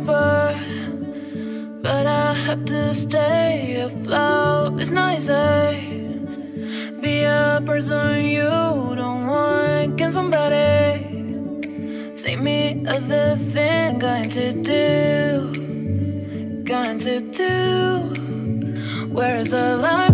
But I have to stay. Afloat It's nicer eh? Be a person you don't want. Can somebody Take me other thing? Going to do Going to do. Where's the life?